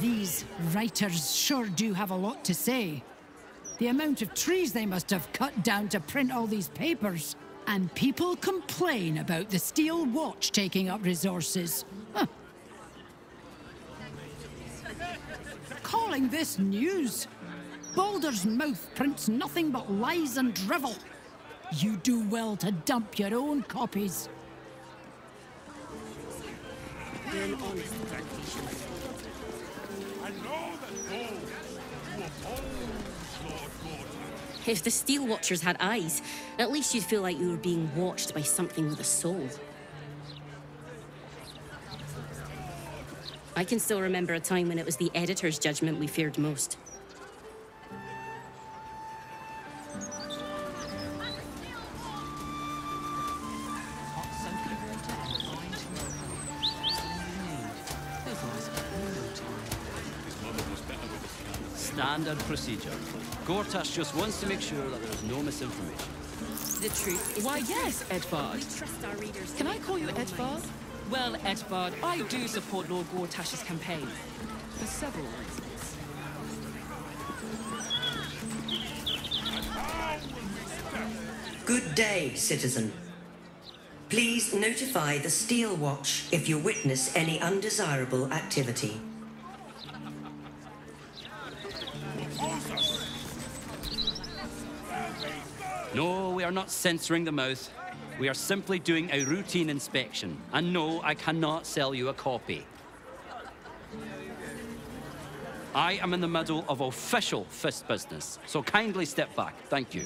These writers sure do have a lot to say. The amount of trees they must have cut down to print all these papers. And people complain about the steel watch taking up resources. Huh. Calling this news? Baldur's mouth prints nothing but lies and drivel. You do well to dump your own copies. If the Steel Watchers had eyes, at least you'd feel like you were being watched by something with a soul. I can still remember a time when it was the editor's judgment we feared most. Standard procedure. Gortash just wants to make sure that there's no misinformation. The truth is Why, the yes, Edvard. truth. Trust our readers. Can I call you Edvard? Well, Edvard, I do support Lord Gortash's campaign. For several reasons. Good day, citizen. Please notify the Steel Watch if you witness any undesirable activity. No, we are not censoring the mouth. We are simply doing a routine inspection. And no, I cannot sell you a copy. I am in the middle of official fist business, so kindly step back. Thank you.